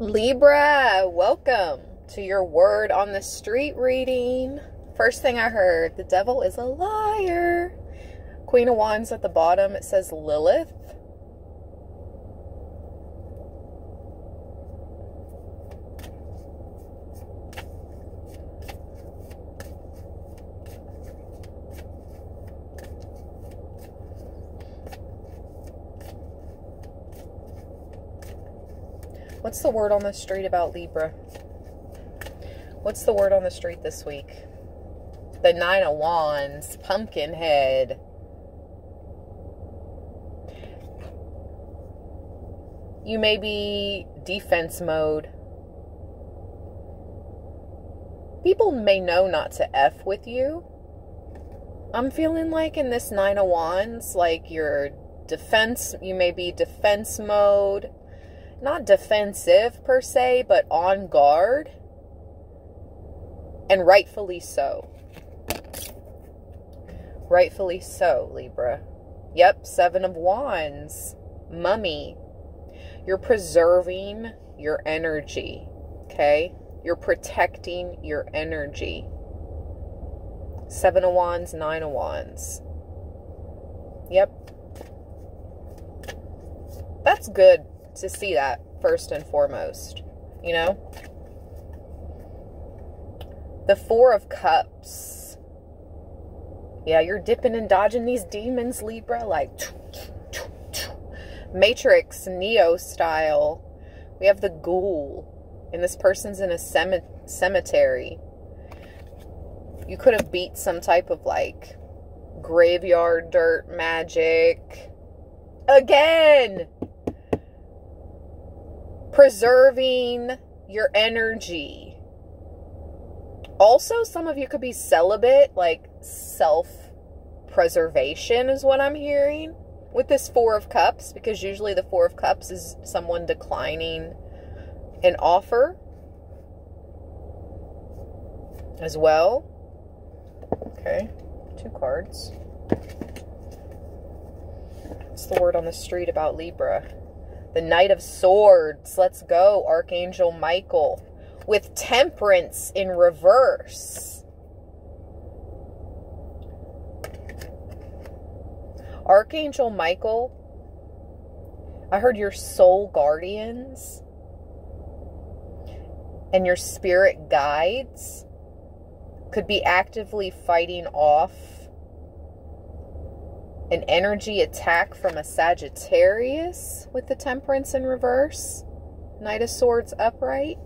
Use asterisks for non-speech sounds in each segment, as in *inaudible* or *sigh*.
Libra, welcome to your word on the street reading. First thing I heard, the devil is a liar. Queen of Wands at the bottom, it says Lilith. What's the word on the street about Libra? What's the word on the street this week? The Nine of Wands, Pumpkin Head. You may be defense mode. People may know not to F with you. I'm feeling like in this Nine of Wands, like your defense, you may be defense mode not defensive per se, but on guard. And rightfully so. Rightfully so, Libra. Yep, Seven of Wands. Mummy. You're preserving your energy, okay? You're protecting your energy. Seven of Wands, Nine of Wands. Yep. That's good to see that first and foremost, you know? The Four of Cups. Yeah, you're dipping and dodging these demons, Libra, like Matrix, Neo style. We have the ghoul, and this person's in a cemetery. You could have beat some type of like graveyard dirt magic. Again! Preserving your energy. Also, some of you could be celibate, like self preservation, is what I'm hearing with this Four of Cups, because usually the Four of Cups is someone declining an offer as well. Okay, two cards. What's the word on the street about Libra? The Knight of Swords. Let's go, Archangel Michael. With Temperance in reverse. Archangel Michael, I heard your soul guardians and your spirit guides could be actively fighting off an energy attack from a Sagittarius with the Temperance in reverse. Knight of Swords upright.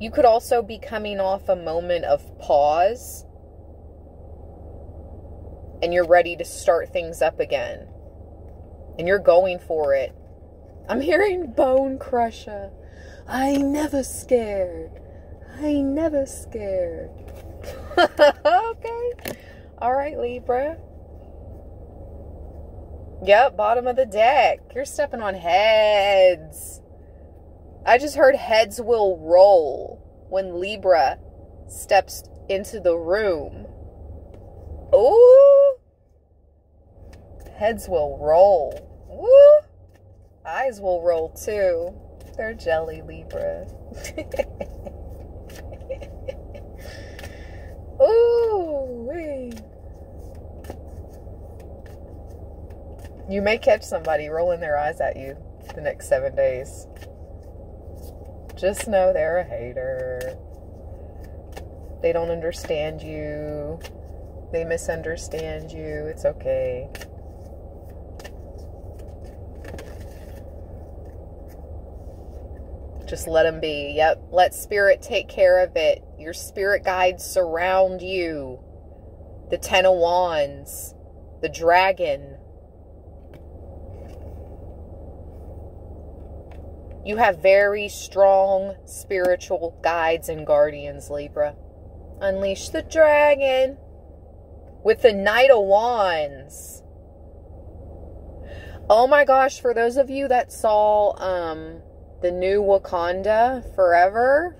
You could also be coming off a moment of pause and you're ready to start things up again. And you're going for it. I'm hearing Bone Crusher. I never scared. I never scared. *laughs* okay. All right, Libra. Yep, bottom of the deck. You're stepping on heads. I just heard heads will roll when Libra steps into the room. Ooh. Heads will roll. Woo. Eyes will roll too. They're jelly Libra. *laughs* Ooh, wee. You may catch somebody rolling their eyes at you the next seven days. Just know they're a hater. They don't understand you. They misunderstand you. It's okay. Just let them be. Yep. Let spirit take care of it. Your spirit guides surround you. The Ten of Wands. The Dragon. You have very strong spiritual guides and guardians, Libra. Unleash the dragon with the Knight of Wands. Oh my gosh, for those of you that saw um, the new Wakanda forever.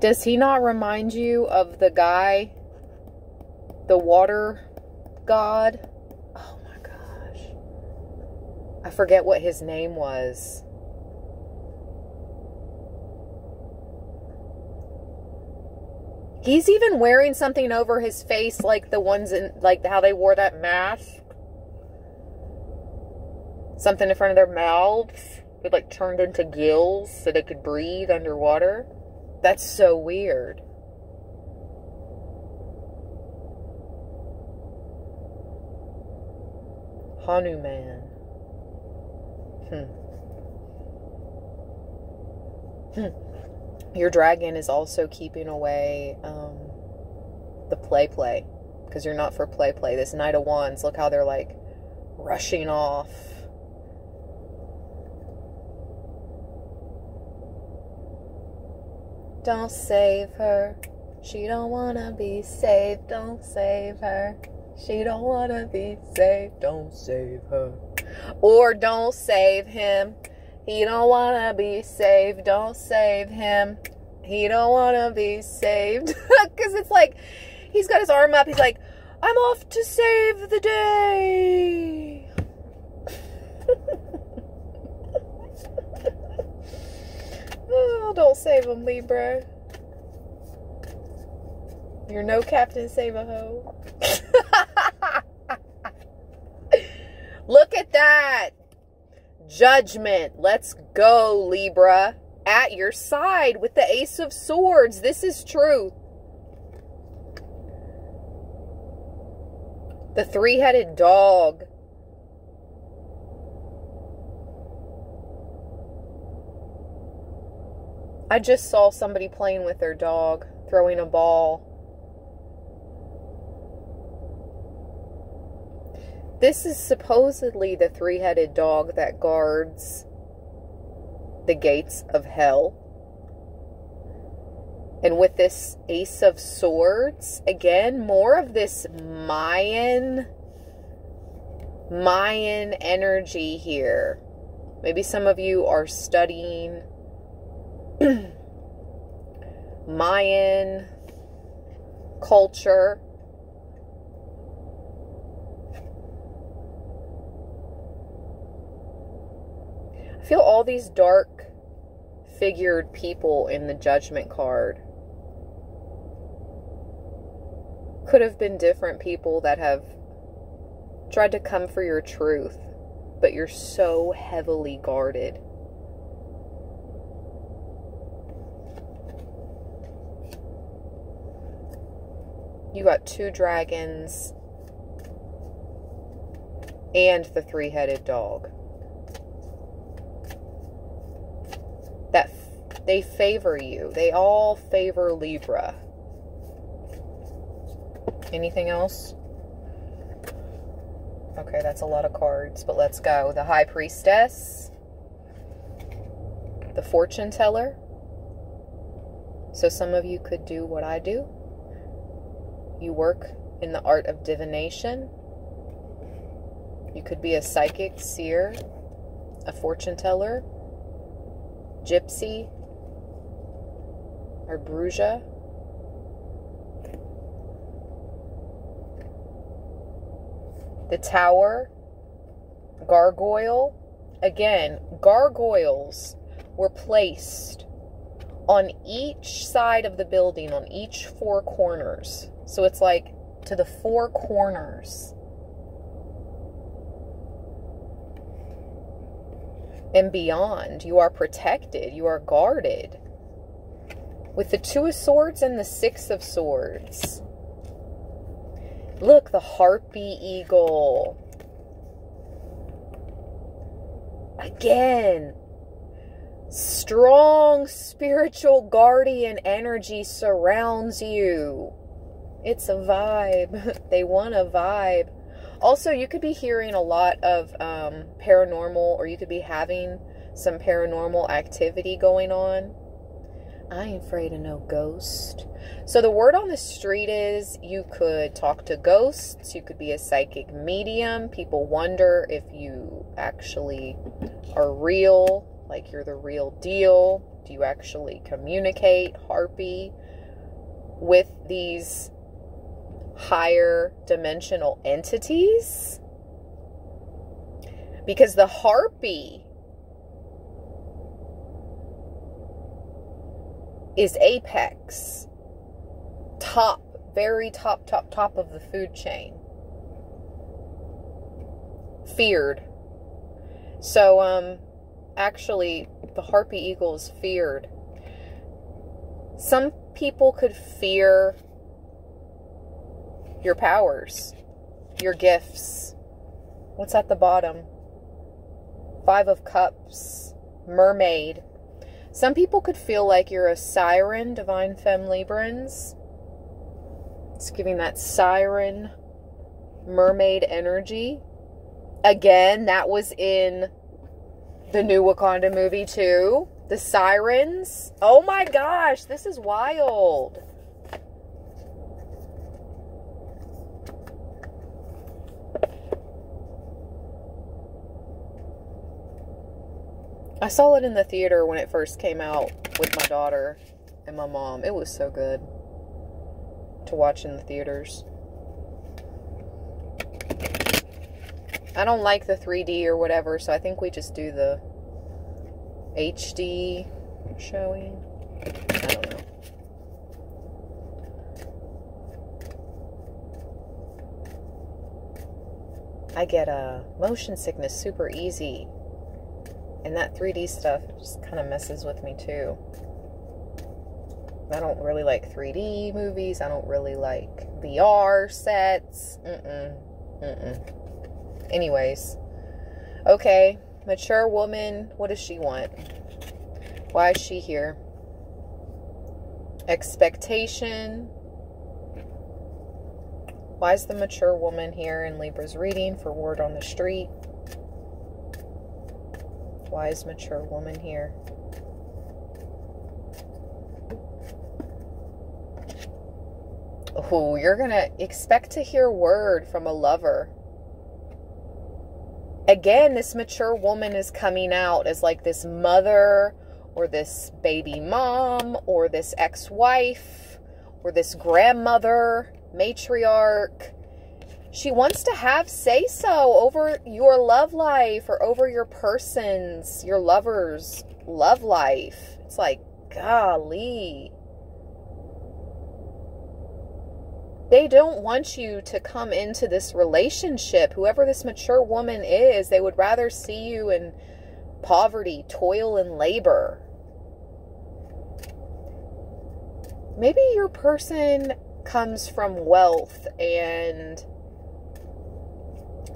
Does he not remind you of the guy, the water god? Oh my gosh. I forget what his name was. He's even wearing something over his face like the ones in like how they wore that mask. Something in front of their mouths. It like turned into gills so they could breathe underwater. That's so weird. Hanuman. Hmm. Hmm. Your dragon is also keeping away um, the play play because you're not for play play. This Knight of Wands, look how they're like rushing off. Don't save her. She don't wanna be saved. Don't save her. She don't wanna be saved. Don't save her. Or don't save him. He don't wanna be saved. Don't save him. He don't wanna be saved. *laughs* Cause it's like he's got his arm up. He's like, I'm off to save the day. oh, don't save him, Libra. You're no Captain Save a Ho. *laughs* Look at that. Judgment. Let's go, Libra. At your side with the Ace of Swords. This is truth. The three headed dog. I just saw somebody playing with their dog, throwing a ball. This is supposedly the three headed dog that guards the gates of hell. And with this Ace of Swords, again, more of this Mayan, Mayan energy here. Maybe some of you are studying *clears throat* Mayan culture I feel all these dark figured people in the judgment card could have been different people that have tried to come for your truth, but you're so heavily guarded. You got two dragons and the three headed dog. that they favor you. They all favor Libra. Anything else? Okay, that's a lot of cards, but let's go. The High Priestess. The Fortune Teller. So some of you could do what I do. You work in the art of divination. You could be a psychic, seer, a fortune teller, Gypsy, or Bruja. The Tower, Gargoyle. Again, gargoyles were placed on each side of the building, on each four corners. So it's like to the four corners and beyond. You are protected. You are guarded. With the Two of Swords and the Six of Swords. Look, the Harpy Eagle. Again, strong spiritual guardian energy surrounds you. It's a vibe. *laughs* they want a vibe. Also, you could be hearing a lot of um, paranormal, or you could be having some paranormal activity going on. I ain't afraid of no ghost. So, the word on the street is you could talk to ghosts, you could be a psychic medium. People wonder if you actually are real, like you're the real deal. Do you actually communicate, harpy, with these higher dimensional entities. Because the harpy is apex, top, very top, top, top of the food chain. Feared. So, um, actually, the harpy eagle is feared. Some people could fear your powers, your gifts. What's at the bottom? Five of Cups, Mermaid. Some people could feel like you're a siren, Divine Femme Librans. It's giving that siren, mermaid energy. Again, that was in the new Wakanda movie too. The sirens. Oh my gosh, this is wild. I saw it in the theater when it first came out with my daughter and my mom. It was so good to watch in the theaters. I don't like the 3D or whatever, so I think we just do the HD showing. I don't know. I get a motion sickness super easy. And that 3D stuff just kind of messes with me too. I don't really like 3D movies. I don't really like VR sets. Mm-mm. Mm-mm. Anyways. Okay. Mature woman. What does she want? Why is she here? Expectation. Why is the mature woman here in Libra's reading for word on the street? Wise, mature woman here. Oh, you're going to expect to hear word from a lover. Again, this mature woman is coming out as like this mother or this baby mom or this ex wife or this grandmother, matriarch she wants to have say so over your love life or over your person's, your lover's love life. It's like, golly. They don't want you to come into this relationship. Whoever this mature woman is, they would rather see you in poverty, toil, and labor. Maybe your person comes from wealth and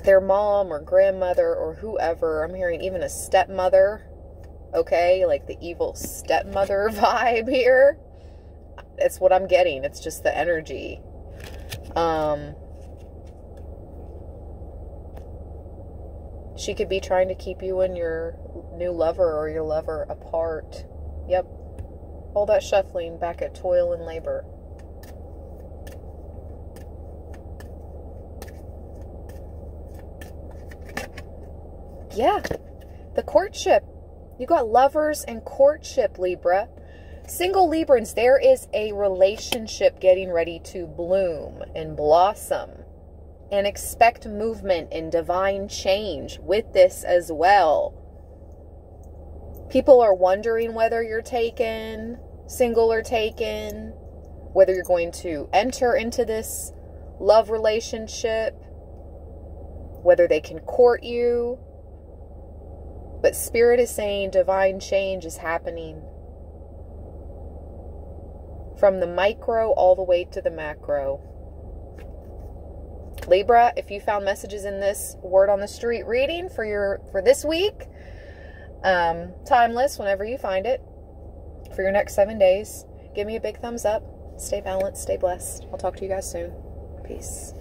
their mom or grandmother or whoever. I'm hearing even a stepmother. Okay, like the evil stepmother *laughs* vibe here. It's what I'm getting. It's just the energy. Um She could be trying to keep you and your new lover or your lover apart. Yep. All that shuffling back at toil and labor. Yeah, the courtship. You got lovers and courtship, Libra. Single Librans, there is a relationship getting ready to bloom and blossom. And expect movement and divine change with this as well. People are wondering whether you're taken, single or taken, whether you're going to enter into this love relationship, whether they can court you but Spirit is saying divine change is happening from the micro all the way to the macro. Libra, if you found messages in this word on the street reading for your for this week, um, timeless whenever you find it for your next seven days, give me a big thumbs up. Stay balanced, stay blessed. I'll talk to you guys soon. Peace.